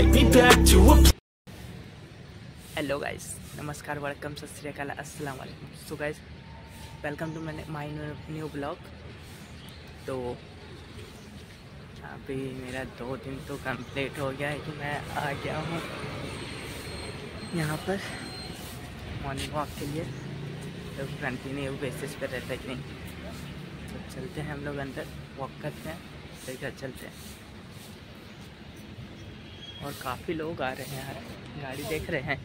back to a hello guys नमस्कार welcome सत श्रीकाल अस्सलाम वालेकुम सो गाइस वेलकम टू मैंने माय न्यू ब्लॉग तो अभी मेरा दो दिन तो कंप्लीट हो गया है कि मैं आ गया हूँ यहाँ पर मॉर्निंग वॉक के लिए। तो कंटिन्यू बेसिस पर रहता है कि नहीं। तो चलते हैं हम लोग अंदर वॉक करते हैं, फिर घर चलते हैं। और काफ़ी लोग आ रहे हैं यार गाड़ी देख रहे हैं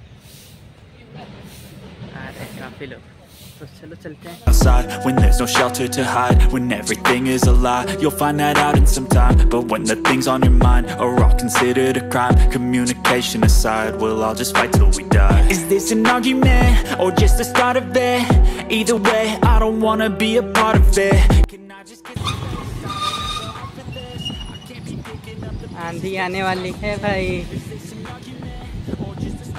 आ रहे हैं काफ़ी लोग तो चलो चलते हैं outside when there's no shelter to hide when everything is a lie you'll find that out in some time but when the things on your mind are all considered a crime communication aside we'll all just fight till we die is this an argument or just the start of it either way i don't wanna be a part of it आंधी आने वाली है भाई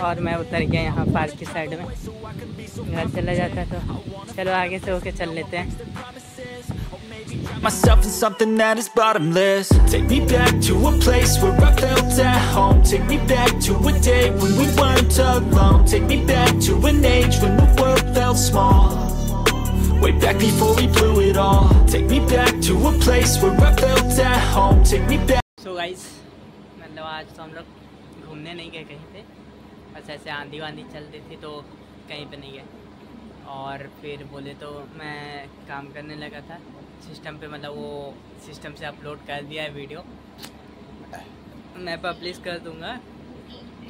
और मैं उतर गया यहाँ पार्क की साइड में घर चला जाता तो चलो आगे से होके चल लेते हैं myself in something that is bottomless Take me back to a place where I felt at home Take me back to a day when we weren't alone Take me back to an age when the world felt small Way back before we blew it all where so guys मतलब आज तो हम लोग घूमने नहीं गए कहीं पे। बस ऐसे आंधी वांधी चल रही थी तो कहीं पे नहीं गए। और फिर बोले तो मैं काम करने लगा था। सिस्टम पे मतलब वो सिस्टम से अपलोड कर दिया है वीडियो। मैं पब्लिश कर दूँगा।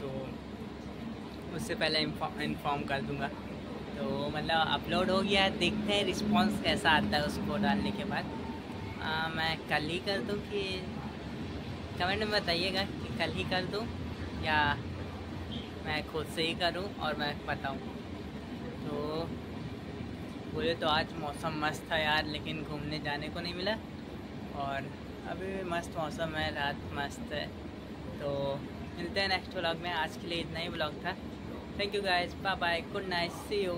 तो उससे पहले इन्फॉर्म कर दूँगा। तो मतलब अपलोड हो गया है, देखते हैं रिस्पांस कैसा आता है उसको डालने के बाद। आ, मैं कल ही कर दूँ कि कमेंट में बताइएगा कि कल ही कर दूँ या मैं खुद से ही करूँ और मैं बताऊँ। तो बोले तो आज मौसम मस्त था यार लेकिन घूमने जाने को नहीं मिला। और अभी भी मस्त मौसम है रात मस्त है। तो मिलते हैं नेक्स्ट व्लॉग में। आज के लिए इतना ही व्लॉग था। Thank you guys bye bye good night see you